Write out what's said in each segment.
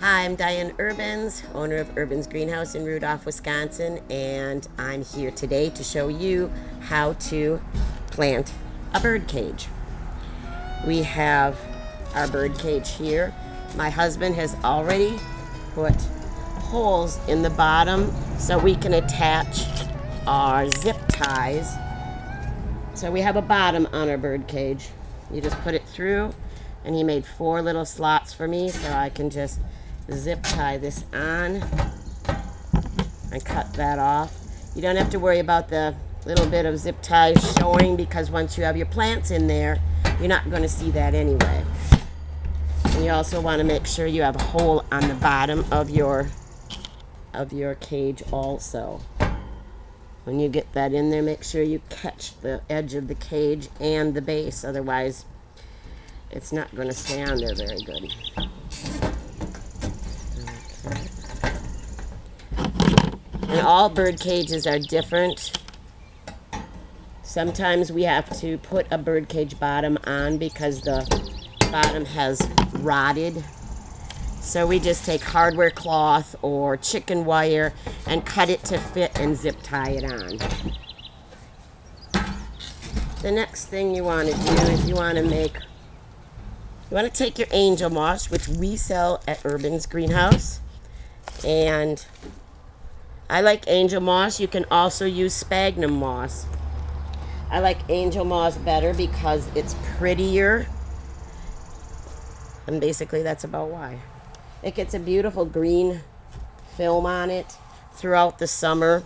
Hi, I'm Diane Urbans, owner of Urbans Greenhouse in Rudolph, Wisconsin, and I'm here today to show you how to plant a bird cage. We have our bird cage here. My husband has already put holes in the bottom so we can attach our zip ties. So we have a bottom on our bird cage. You just put it through and he made four little slots for me so I can just zip tie this on and cut that off. You don't have to worry about the little bit of zip tie showing because once you have your plants in there, you're not going to see that anyway. And you also want to make sure you have a hole on the bottom of your of your cage also. When you get that in there, make sure you catch the edge of the cage and the base, otherwise it's not going to stay on there very good. And all bird cages are different. Sometimes we have to put a bird cage bottom on because the bottom has rotted. So we just take hardware cloth or chicken wire and cut it to fit and zip tie it on. The next thing you want to do is you want to make, you want to take your angel moss, which we sell at Urbans Greenhouse, and I like angel moss. You can also use sphagnum moss. I like angel moss better because it's prettier. And basically that's about why. It gets a beautiful green film on it throughout the summer.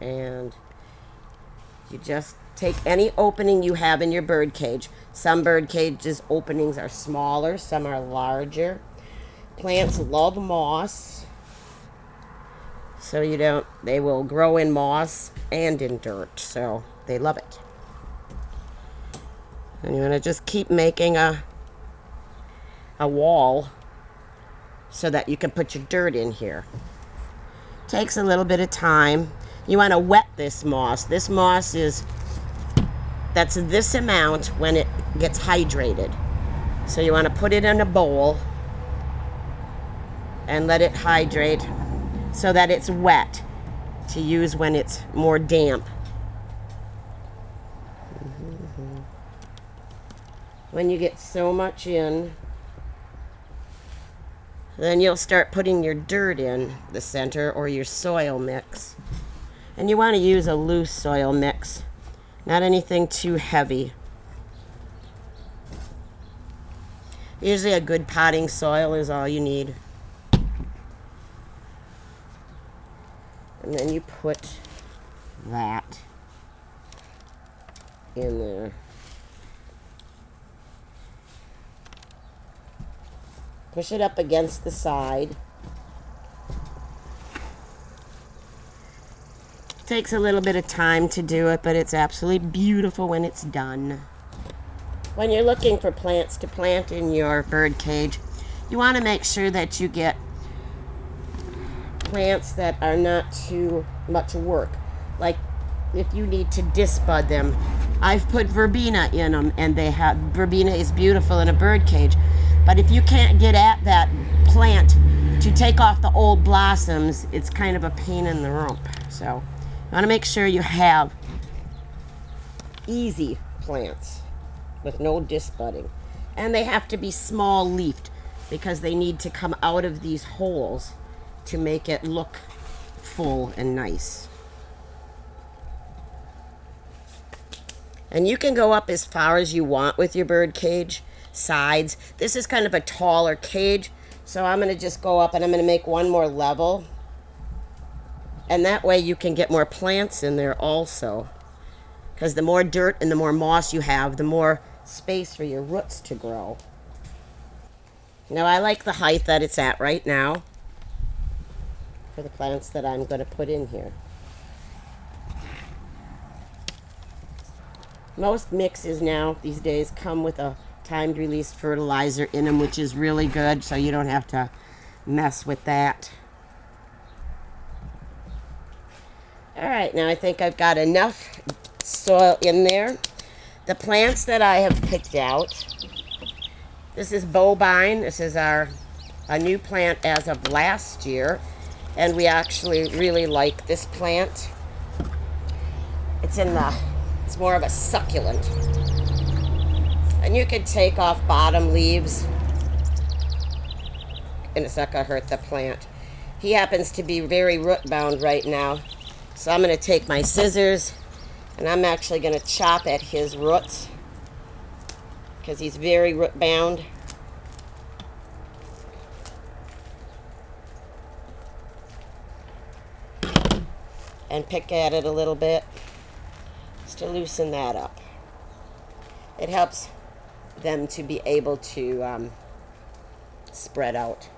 And you just take any opening you have in your bird cage. Some bird cages openings are smaller, some are larger. Plants love moss. So you don't, they will grow in moss and in dirt. So they love it. And you want to just keep making a, a wall so that you can put your dirt in here. Takes a little bit of time. You want to wet this moss. This moss is, that's this amount when it gets hydrated. So you want to put it in a bowl and let it hydrate so that it's wet to use when it's more damp. Mm-hmm. When you get so much in, then you'll start putting your dirt in the center or your soil mix. And you want to use a loose soil mix, not anything too heavy. Usually a good potting soil is all you need. And then you put that in there. Push it up against the side. Takes a little bit of time to do it, but it's absolutely beautiful when it's done. When you're looking for plants to plant in your bird cage, you want to make sure that you get plants that are not too much work. Like if you need to disbud them. I've put verbena in them and they have, verbena is beautiful in a bird cage. But if you can't get at that plant to take off the old blossoms, it's kind of a pain in the rump. So you want to make sure you have easy plants with no disbudding. And they have to be small leafed because they need to come out of these holes to make it look full and nice. And you can go up as far as you want with your bird cage sides. This is kind of a taller cage, so I'm going to just go up and I'm going to make one more level. And that way you can get more plants in there also. Because the more dirt and the more moss you have, the more space for your roots to grow. Now I like the height that it's at right now for the plants that I'm going to put in here. Most mixes now these days come with a timed release fertilizer in them, which is really good, so you don't have to mess with that. All right, now I think I've got enough soil in there. The plants that I have picked out, This is Bowbine. This is our a new plant as of last year. And we actually really like this plant. It's in the, it's more of a succulent. And you can take off bottom leaves and it's not gonna hurt the plant. He happens to be very root bound right now. So I'm gonna take my scissors and I'm actually gonna chop at his roots because he's very root bound. And pick at it a little bit just to loosen that up. It helps them to be able to um, spread out.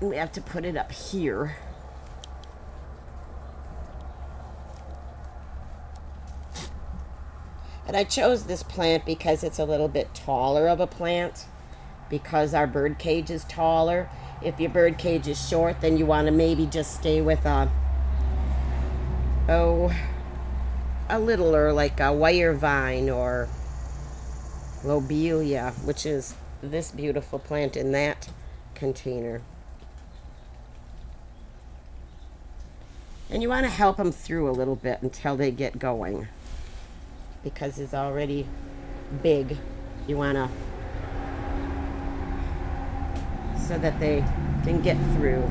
And we have to put it up here. And I chose this plant because it's a little bit taller of a plant because our bird cage is taller. If your bird cage is short, then you want to maybe just stay with a, oh, a littler like a wire vine or lobelia, which is this beautiful plant in that container. And you want to help them through a little bit until they get going because it's already big. You want to, so that they can get through.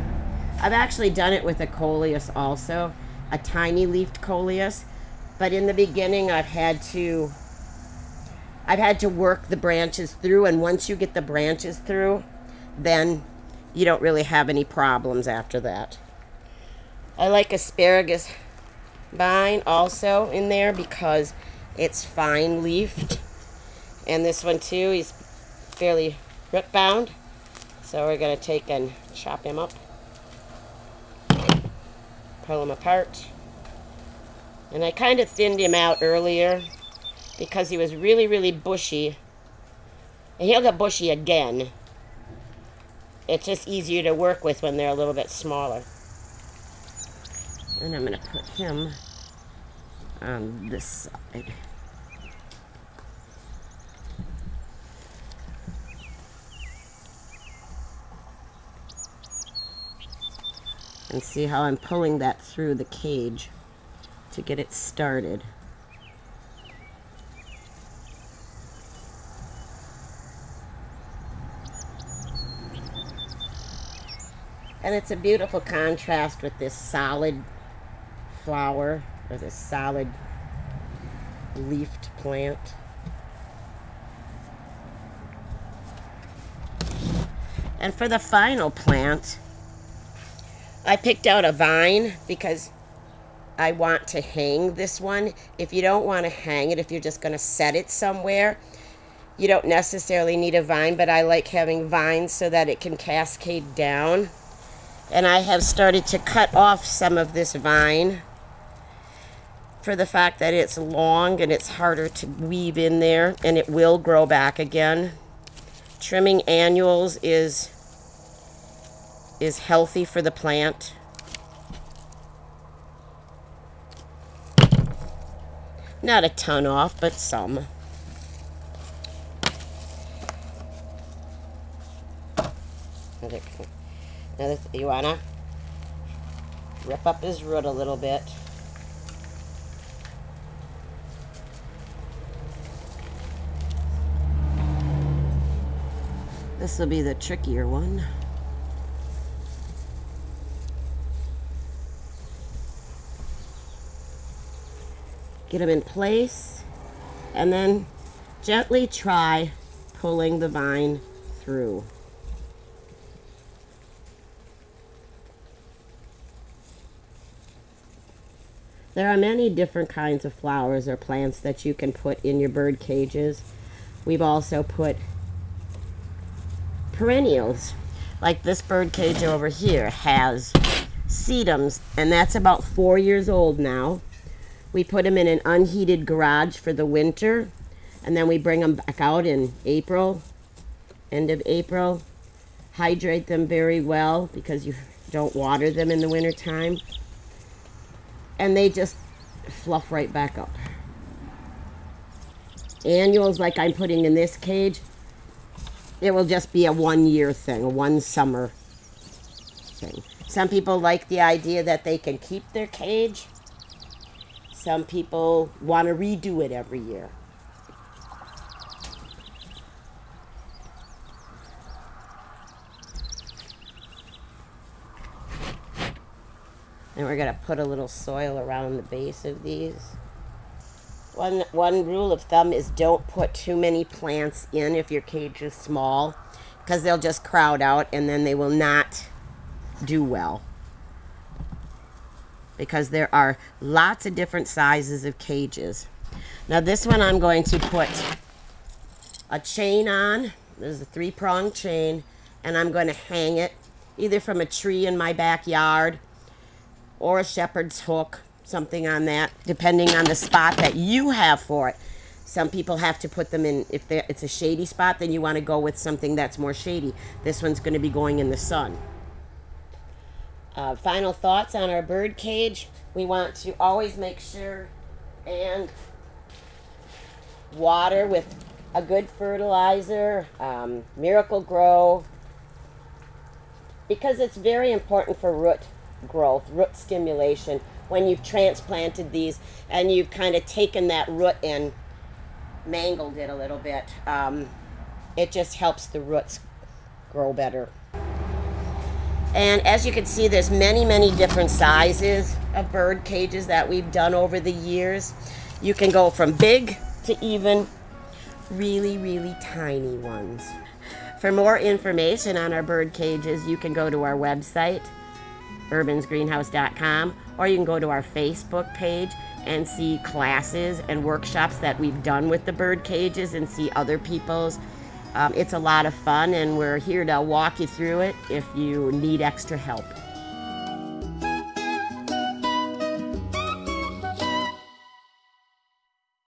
I've actually done it with a coleus also, a tiny leafed coleus. But in the beginning, I've had to, I've had to work the branches through. And once you get the branches through, then you don't really have any problems after that. I like asparagus vine also in there because it's fine leafed. And this one too, he's fairly root bound. So we're going to take and chop him up. Pull him apart. And I kind of thinned him out earlier because he was really, really bushy. And he'll get bushy again. It's just easier to work with when they're a little bit smaller. And I'm going to put him on this side. And see how I'm pulling that through the cage to get it started. And it's a beautiful contrast with this solid flower or this solid leafed plant. And for the final plant, I picked out a vine because I want to hang this one. If you don't want to hang it, if you're just going to set it somewhere, you don't necessarily need a vine, but I like having vines so that it can cascade down. And I have started to cut off some of this vine for the fact that it's long and it's harder to weave in there and it will grow back again. Trimming annuals is is healthy for the plant. Not a ton off, but some. Now this, you wanna rip up his root a little bit. This will be the trickier one. Get them in place, and then gently try pulling the vine through. There are many different kinds of flowers or plants that you can put in your bird cages. We've also put perennials. Like this bird cage over here has sedums, and that's about four years old now. We put them in an unheated garage for the winter, and then we bring them back out in April, end of April. Hydrate them very well because you don't water them in the winter time. And they just fluff right back up. Annuals like I'm putting in this cage it will just be a one year thing, a one summer thing. Some people like the idea that they can keep their cage. Some people want to redo it every year. And we're going to put a little soil around the base of these. One, one rule of thumb is don't put too many plants in if your cage is small because they'll just crowd out and then they will not do well. Because there are lots of different sizes of cages. Now this one I'm going to put a chain on. There's a three-pronged chain and I'm going to hang it either from a tree in my backyard or a shepherd's hook, something on that, depending on the spot that you have for it. Some people have to put them in, if it's a shady spot, then you want to go with something that's more shady. This one's going to be going in the sun. Uh, final thoughts on our bird cage. We want to always make sure and water with a good fertilizer, um, Miracle-Gro, because it's very important for root growth, root stimulation, when you've transplanted these and you've kind of taken that root and mangled it a little bit. Um, it just helps the roots grow better. And as you can see, there's many, many different sizes of bird cages that we've done over the years. You can go from big to even really, really tiny ones. For more information on our bird cages, you can go to our website, urbansgreenhouse.com, or you can go to our Facebook page and see classes and workshops that we've done with the bird cages and see other people's. Um, it's a lot of fun, and we're here to walk you through it if you need extra help.